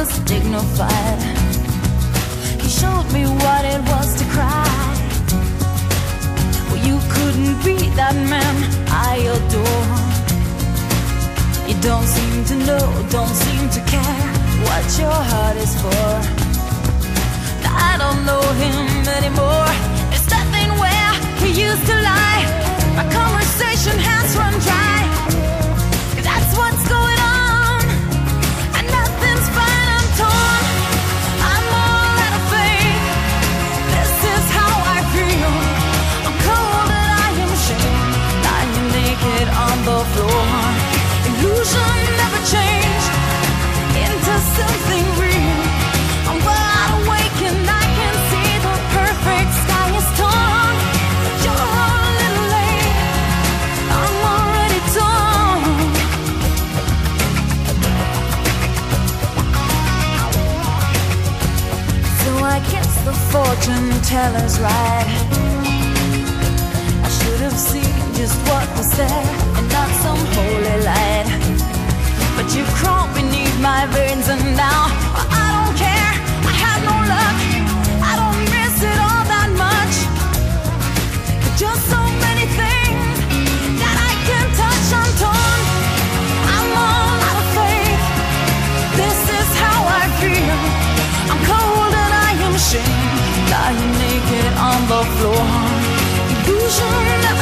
was dignified. He showed me what it was to cry. Well, you couldn't be that man I adore. You don't seem to know, don't seem to care what your heart is for. I don't know him anymore. fortune teller's right. I should have seen just what was there. illusion